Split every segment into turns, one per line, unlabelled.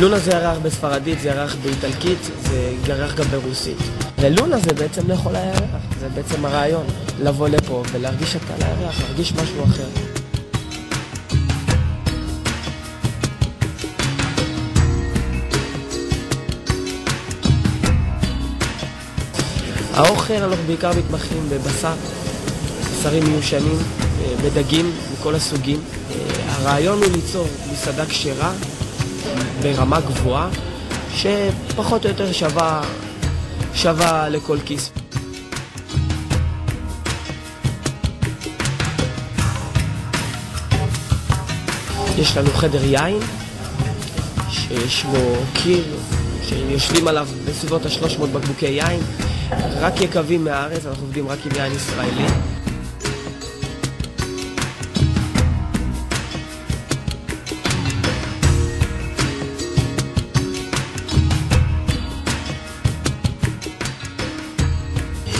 לונה זה ירח בספרדית, זה ירח באיטלקית, זה ירח גם ברוסית. ולונה זה בעצם לאכול הירח, זה בעצם הרעיון. לבוא לפה ולהרגיש את על הירח, להרגיש משהו אחר. האוכל, אנחנו בעיקר מתמחים בבשר, בשרים מיושנים, אה, בדגים מכל הסוגים. אה, הרעיון הוא ליצור מסעדה כשרה ברמה גבוהה, שפחות או יותר שווה, שווה לכל כיס. יש לנו חדר יין, שיש בו קיר, שיושבים עליו בסביבות ה-300 בקבוקי יין, רק יקבים מהארץ, אנחנו עובדים רק עם יין ישראלי.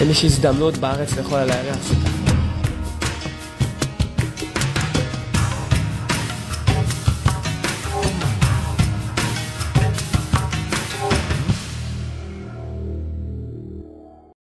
יש הזדמנות בארץ לאכול על הירח.